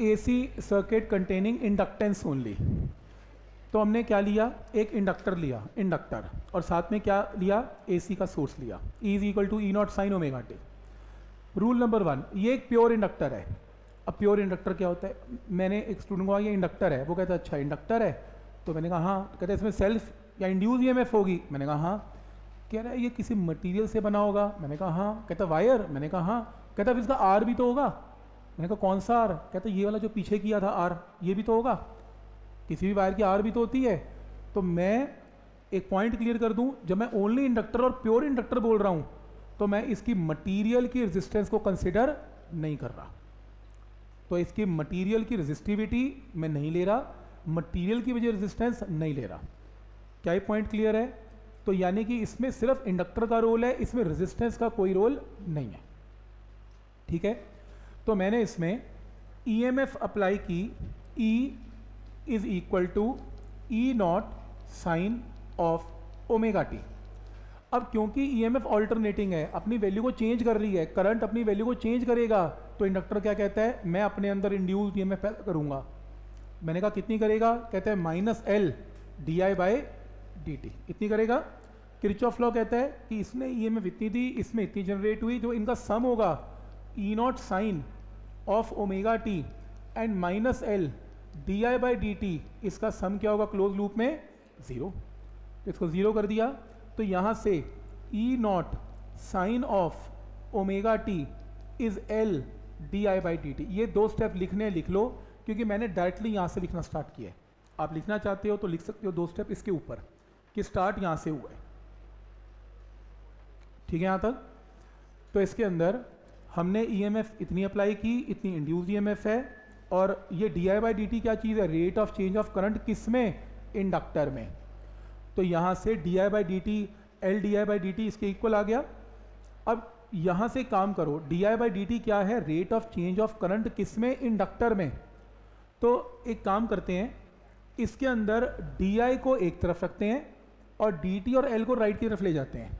AC circuit containing inductance only तो हमने क्या लिया? एक इंडक्टर लिया इंडक्टर और साथ में क्या लिया? एसी का सोर्स लिया. E is equal to E naught sine omega T rule number one ये एक प्योर इंडक्टर है. अब प्योर इंडक्टर क्या होता है? मैंने एक स्टूडेंट को कहा, ये इंडक्टर है. वो कहता है अच्छा इंडक्टर है. तो मैंने कहा हाँ. कहते इसमें सेल्फ या इंड्यूस ई होगी. मैंने कहा हाँ. कह रहा है, ये किसी मटेरियल से बना होगा. मैंने कहा हाँ. कहता वायर मैंने कहा हाँ. कहता फिर इसका आर भी तो होगा. मैंने कहा, कौन सा आर? कहता, ये वाला जो पीछे किया था आर, ये भी तो होगा। किसी भी वायर की आर भी तो होती है। तो मैं एक पॉइंट क्लियर कर दूँ, जब मैं ओनली इंडक्टर और प्योर इंडक्टर बोल रहा हूँ तो मैं इसकी मटेरियल की रेजिस्टेंस को कंसिडर नहीं कर रहा। तो इसकी मटेरियल की रेजिस्टिविटी मैं नहीं ले रहा मटेरियल की वजह रेजिस्टेंस नहीं ले रहा। क्या ये पॉइंट क्लियर है? तो यानी कि इसमें सिर्फ़ इंडक्टर का रोल है, इसमें रेजिस्टेंस का कोई रोल नहीं है। ठीक है? तो मैंने इसमें ई एम एफ़ अप्लाई की E is equal to E naught sine of omega T अब क्योंकि ई एम एफ़ ऑल्टरनेटिंग है, अपनी वैल्यू को चेंज कर रही है करंट अपनी वैल्यू को चेंज करेगा तो इंडक्टर क्या कहता है? मैं अपने अंदर इंड्यूस ईएमएफ करूँगा। मैंने कहा, कितनी करेगा? कहते हैं minus L D I by D T इतनी करेगा? क्रिच ऑफ़ लॉ कहता है कि इसने ई एम एफ़ इतनी दी, इसमें इतनी जनरेट हुई, जो इनका सम होगा E naught sine of omega T and minus L D I by D T इसका सम क्या होगा क्लोज लूप में? ज़ीरो इसको ज़ीरो कर दिया तो यहाँ से E naught sine of omega T is L D I by D T ये दो स्टेप लिखने लिख लो, क्योंकि मैंने डायरेक्टली यहाँ से लिखना स्टार्ट किया है। आप लिखना चाहते हो तो लिख सकते हो दो स्टेप इसके ऊपर, कि स्टार्ट यहाँ से हुआ है। ठीक है यहाँ तक? तो इसके अंदर हमने ईएमएफ e इतनी अप्लाई की, इतनी इंड्यूस ईएमएफ है, और ये D I by D T क्या चीज़ है? Rate of change of current किसमें? इंडक्टर में। तो यहाँ से D I by D T L D I by D T इसके इक्वल आ गया। अब यहाँ से काम करो D I by D T क्या है? Rate of change of current किसमें? इंडक्टर में। तो एक काम करते हैं, इसके अंदर डी आई को एक तरफ़ रखते हैं और डी टी और एल को राइट की तरफ़ ले जाते हैं।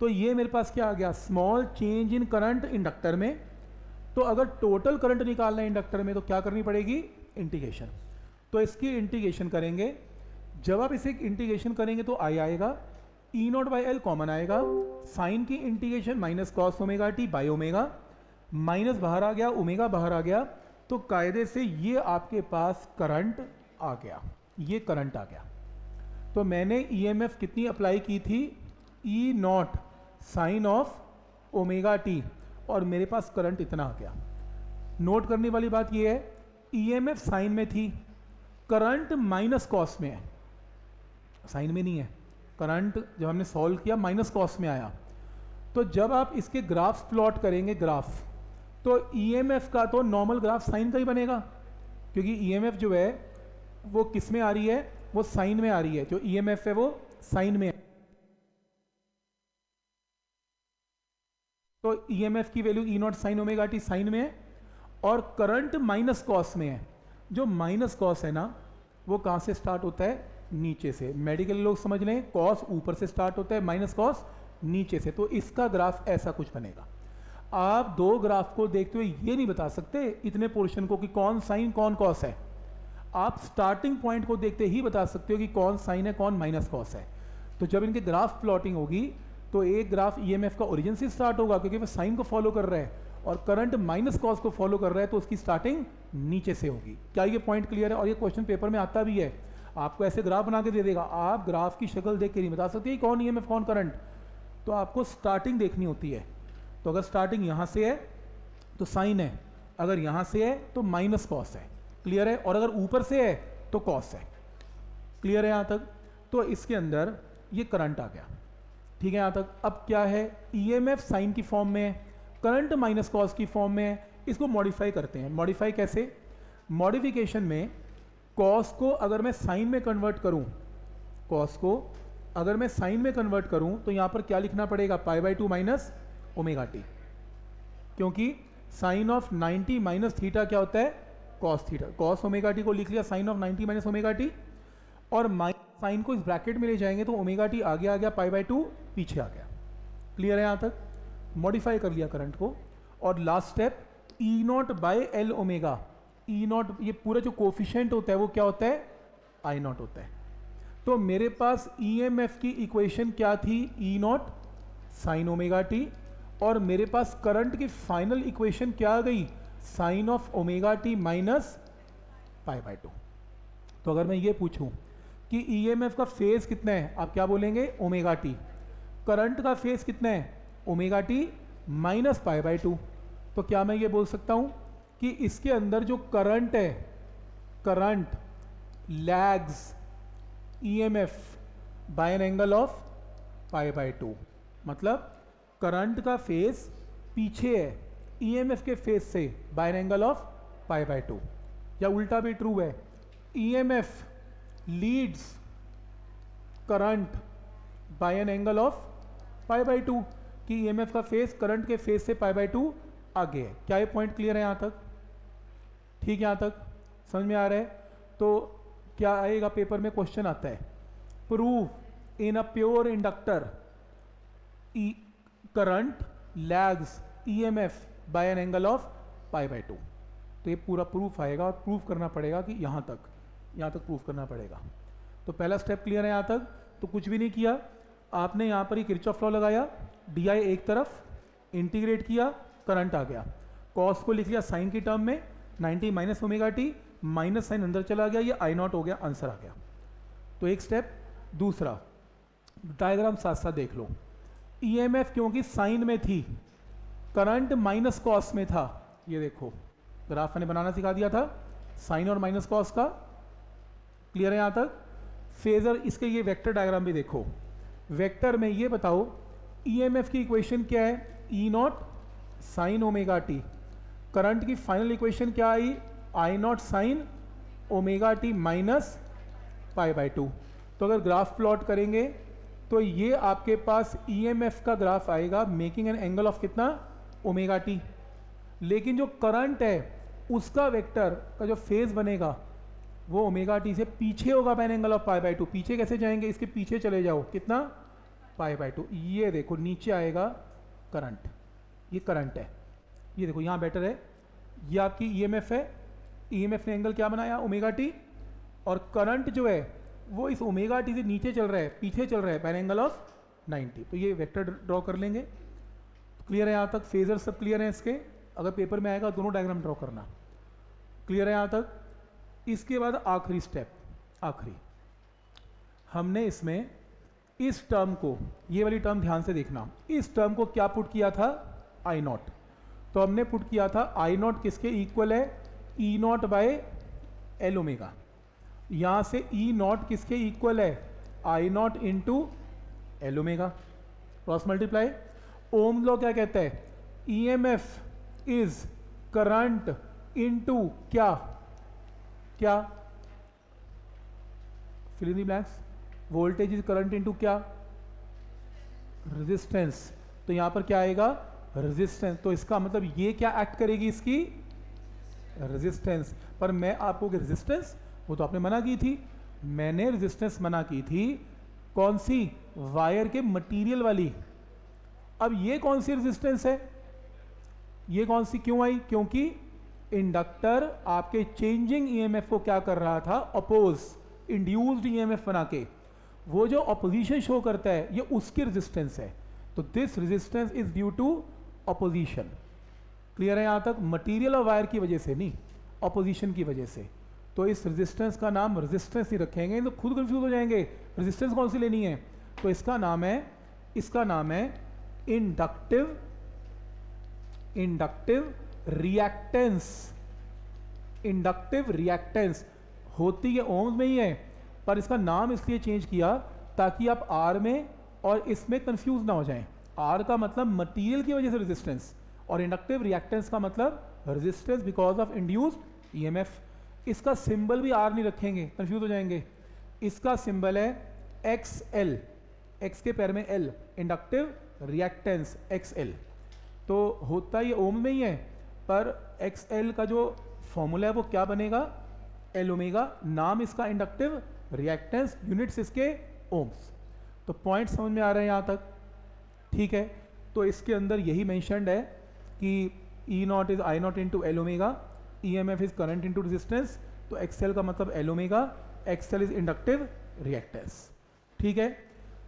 तो ये मेरे पास क्या आ गया? Small change in current inductor में। तो अगर टोटल करंट निकालना है इंडक्टर में तो क्या करनी पड़ेगी? इंटीग्रेशन तो इसकी इंटीग्रेशन करेंगे। जब आप इसे इंटीग्रेशन करेंगे तो आई आएगा। E naught by L common आएगा। साइन की integration minus cos omega T by omega minus बाहर आ गया ओमेगा बाहर आ गया। तो कायदे से ये आपके पास करंट आ गया। ये करंट आ गया। तो मैंने ईएमएफ e कितनी अप्लाई की थी? E naught sine of omega T और मेरे पास करंट इतना आ गया। नोट करने वाली बात यह है ईएमएफ e साइन में थी। करंट माइनस कॉस में है। साइन में नहीं है। करंट जब हमने सॉल्व किया माइनस कॉस में आया। तो जब आप इसके ग्राफ प्लॉट करेंगे ग्राफ तो ईएमएफ e का तो नॉर्मल ग्राफ साइन का ही बनेगा। क्योंकि ईएमएफ जो है, वो किसमें आ रही है? वो साइन में आ रही है। जो ईएमएफ है, वो साइन में है। तो ईएमएफ e की value E naught sine omega t sine में है और करंट माइनस कॉस में है। जो माइनस कॉस है ना, वो कहाँ से स्टार्ट होता है? नीचे से। मेडिकल लोग समझ लें कॉस ऊपर से स्टार्ट होता है माइनस कॉस नीचे से। तो इसका ग्राफ ऐसा कुछ बनेगा। आप दो ग्राफ को देखते हुए ये नहीं बता सकते इतने पोर्शन को कि कौन साइन कौन कॉस है। आप स्टार्टिंग पॉइंट को देखते ही बता सकते हो कि कौन साइन है, कौन माइनस कॉस है। तो जब इनके ग्राफ प्लॉटिंग होगी तो एक ग्राफ ईएमएफ e का ओरिजिन से स्टार्ट होगा, क्योंकि वो साइन को फॉलो कर रहा है और करंट माइनस कॉस को फॉलो कर रहा है तो उसकी स्टार्टिंग नीचे से होगी। क्या ये पॉइंट क्लियर है? और ये क्वेश्चन पेपर में आता भी है। आपको ऐसे ग्राफ बना के दे देगा। आप ग्राफ की शक्ल देख के नहीं बता सकते कौन ईएमएफ कौन करंट तो आपको स्टार्टिंग देखनी होती है। तो अगर स्टार्टिंग यहाँ से है तो साइन है। अगर यहाँ से है तो माइनस कॉस है। क्लियर है? और अगर ऊपर से है तो कॉस है। क्लियर है यहाँ तक? तो इसके अंदर ये करंट आ गया। ठीक है, यहाँ तक। अब क्या है? ई एम एफ़ साइन की फॉर्म में करंट माइनस कॉस की फॉर्म में इसको मॉडिफाई करते हैं। मॉडिफाई कैसे? मॉडिफिकेशन में कॉस को अगर मैं साइन में कन्वर्ट करूँ कॉस को अगर मैं साइन में कन्वर्ट करूँ तो यहाँ पर क्या लिखना पड़ेगा? Pi by two minus omega t क्योंकि साइन ऑफ़ 90 माइनस थीटा क्या होता है? Cos theta cos omega t को लिख लिया, sine of 90 minus omega t और माइनस साइन को इस ब्रैकेट में ले जाएँगे तो ओमेगा टी आगे आ गया पाई बाई टू पीछे आ गया। क्लियर है यहाँ तक? मॉडिफाई कर लिया करंट को। और last step E naught by L omega E naught ये पूरा जो कोफिशेंट होता है, वो क्या होता है? आई नॉट होता है। तो मेरे पास ई एम एफ़ की इक्वेशन क्या थी? E naught sine omega t और मेरे पास करंट की फाइनल इक्वेशन क्या आ गई? Sine of omega t minus pi by two तो अगर मैं ये पूछूँ कि ई एम एफ़ का फ़ेज़ कितना है, आप क्या बोलेंगे? ओमेगा टी करंट का फेस कितना है? Omega t minus pi by two. तो क्या मैं ये बोल सकता हूँ कि इसके अंदर जो करंट है, current, lags EMF by an angle of pi by two. मतलब करंट का फेस पीछे है ईएमएफ के फेस से by an angle of pi by two. या उल्टा भी ट्रू है EMF leads current by an angle of pi by two कि ईएमएफ का फ़ेज़ करंट के फेस से पाई बाई टू आगे है। क्या ये पॉइंट क्लियर है यहाँ तक? ठीक है यहाँ तक। समझ में आ रहा है? तो क्या आएगा? पेपर में क्वेश्चन आता है। Prove in a pure inductor E current lags EMF by an angle of pi by two तो ये पूरा प्रूफ आएगा और प्रूफ करना पड़ेगा कि यहाँ तक। यहाँ तक प्रूफ करना पड़ेगा। तो पहला स्टेप क्लियर है यहाँ तक। तो कुछ भी नहीं किया। आपने यहाँ पर ही ऑफ़ लॉ लगाया डी आई एक तरफ़ इंटीग्रेट किया करंट आ गया। कॉस को लिख लिया साइन की टर्म में 90 minus omega t minus sine अंदर चला गया, ये आई नॉट हो गया आंसर आ गया। तो एक स्टेप दूसरा डायग्राम साथ साथ देख लो। ईएमएफ क्योंकि साइन में थी करंट माइनस कॉस में था, ये देखो ग्राफ मैंने बनाना सिखा दिया था साइन और माइनस कॉस का क्लियर है यहाँ तक? फेजर इसके ये वेक्टर डायग्राम भी देखो। वेक्टर में ये बताओ ईएमएफ की इक्वेशन क्या है? E naught sine omega t current की फाइनल इक्वेशन क्या आई? I naught sine omega t minus pi by two तो अगर ग्राफ प्लॉट करेंगे तो ये आपके पास ईएमएफ का ग्राफ आएगा मेकिंग एन एंगल ऑफ़ कितना? ओमेगा टी लेकिन जो करंट है, उसका वेक्टर का जो फ़ेज़ बनेगा वो ओमेगा टी से पीछे होगा an angle of pi by two पीछे कैसे जाएँगे? इसके पीछे चले जाओ। कितना? पाई बाई टू ये देखो, नीचे आएगा करंट ये करंट है। ये देखो, यहाँ बेटर है। ये आपकी ईएमएफ है। ईएमएफ ने एंगल क्या बनाया? ओमेगा टी और करंट जो है, वो इस ओमेगा टी से नीचे चल रहा है, पीछे चल रहा है पैन एंगल ऑफ़ 90 तो ये वेक्टर ड्रॉ कर लेंगे। क्लियर है यहाँ तक? फेजर सब क्लियर है इसके। अगर पेपर में आएगा, दोनों डायग्राम ड्रॉ करना। क्लियर है यहाँ तक? इसके बाद आखिरी स्टेप आखिरी। हमने इसमें इस टर्म को, ये वाली टर्म ध्यान से देखना। इस टर्म को क्या पुट किया था? आई नॉट तो हमने पुट किया था आई नॉट किसके इक्वल है? E naught by L omega यहाँ से ई नॉट किसके इक्वल है? I naught into L omega cross multiply Ohm law क्या कहता है? E M F is current into क्या? क्या? Fill in blanks voltage is current into क्या? रेजिस्टेंस तो यहाँ पर क्या आएगा? रेजिस्टेंस तो इसका मतलब ये क्या एक्ट करेगी इसकी? रेजिस्टेंस पर मैं आपको रेजिस्टेंस वो तो आपने मना की थी। मैंने रेजिस्टेंस मना की थी कौन सी? वायर के मटेरियल वाली। अब ये कौन सी रेजिस्टेंस है? ये कौन सी क्यों आई? क्योंकि इंडक्टर आपके चेंजिंग ईएमएफ को क्या कर रहा था? अपोज इंड्यूस्ड ईएमएफ बना के। वो जो अपोजिशन शो करता है, ये उसकी रेजिस्टेंस है। तो this resistance is due to opposition clear है यहाँ तक? मटेरियल और वायर की वजह से नहीं अपोजिशन की वजह से। तो इस रेजिस्टेंस का नाम रेजिस्टेंस ही रखेंगे। तो खुद कंफ्यूज हो जाएँगे। रेजिस्टेंस कौन सी लेनी है? तो इसका नाम है, इसका नाम है inductive inductive reactance inductive reactance होती है ओम्स में ही है, पर इसका नाम इसलिए चेंज किया ताकि आप आर में और इसमें कंफ्यूज ना हो जाएँ। आर का मतलब मटेरियल की वजह से रेजिस्टेंस और इंडक्टिव रिएक्टेंस का मतलब resistance because of induced EMF इसका सिंबल भी आर नहीं रखेंगे कंफ्यूज हो जाएँगे। इसका सिंबल है एक्स एल एक्स के पैर में L inductive reactance X L तो होता ये ओम में ही है पर एक्स एल का जो फॉर्मूला है वो क्या बनेगा? एल ओमेगा नाम इसका इंडक्टिव रिएक्टेंस यूनिट्स इसके ओम्स तो पॉइंट समझ में आ रहे हैं यहाँ तक? ठीक है तो इसके अंदर यही मैंशनड है कि E naught is I naught into L omega E M F is current into resistance तो एक्सएल का मतलब L omega X L is inductive reactance ठीक है,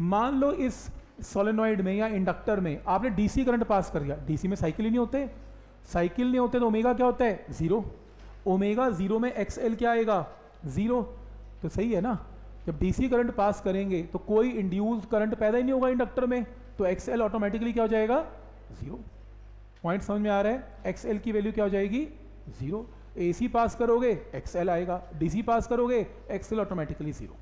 मान लो इस सोलेनॉइड में या इंडक्टर में आपने डीसी करंट पास कर दिया डीसी में साइकिल ही नहीं होते साइकिल नहीं होते तो ओमेगा क्या होता है? ज़ीरो। ओमेगा ज़ीरो में एक्सएल क्या आएगा? ज़ीरो। तो सही है ना? जब डीसी करंट पास करेंगे तो कोई इंड्यूस करंट पैदा ही नहीं होगा इंडक्टर में तो एक्सएल ऑटोमेटिकली क्या हो जाएगा? ज़ीरो। पॉइंट समझ में आ रहा है? एक्सएल की वैल्यू क्या हो जाएगी? ज़ीरो। ए सी पास करोगे, एक्सएल आएगा। डीसी पास करोगे, एक्सएल ऑटोमेटिकली ज़ीरो।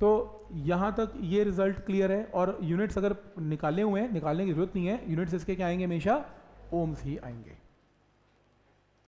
तो यहाँ तक ये रिज़ल्ट क्लियर है और यूनिट्स अगर निकाले हुए हैं, निकालने की ज़रूरत नहीं है। यूनिट्स इसके क्या आएँगे हमेशा? ओम्स ही आएँगे।